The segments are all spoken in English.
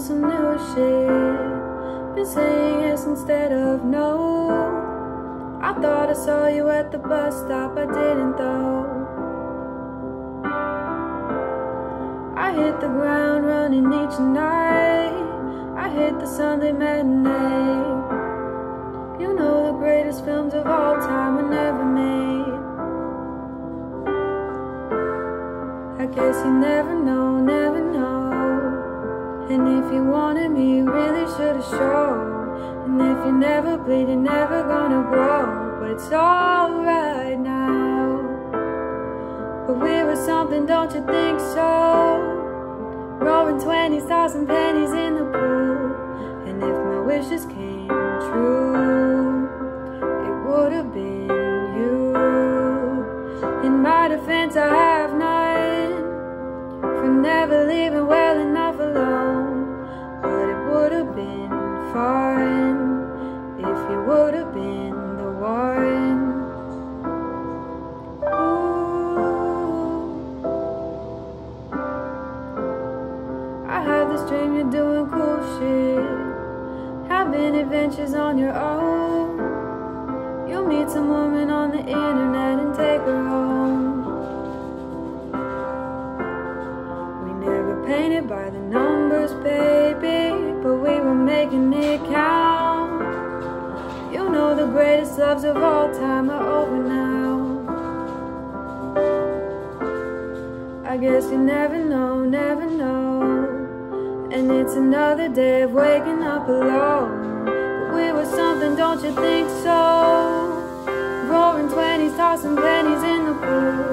some new shit. Been saying yes instead of no. I thought I saw you at the bus stop, I didn't though. I hit the ground running each night. I hit the Sunday matinee. You know the greatest films of all time were never made. I guess you never know, never. And if you wanted me, you really should've shown. And if you never bleed, you're never gonna grow. But it's alright now. But we were something, don't you think so? Rolling 20,000 pennies in the pool. And if my wishes came true, it would have been you. In my defense, I have none for never leaving well You're doing cool shit, having adventures on your own. You'll meet some woman on the internet and take her home. We never painted by the numbers, baby, but we were making it count. You know the greatest loves of all time are over now. I guess you never know, never know. And it's another day of waking up alone. But we were something, don't you think so? Roaring twenties, tossing pennies in the pool.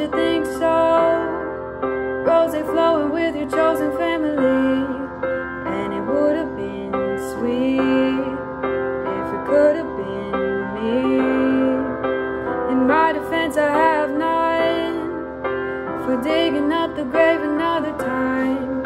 You think so? Rosé flowing with your chosen family, and it would have been sweet if it could have been me. In my defense, I have none for digging up the grave another time.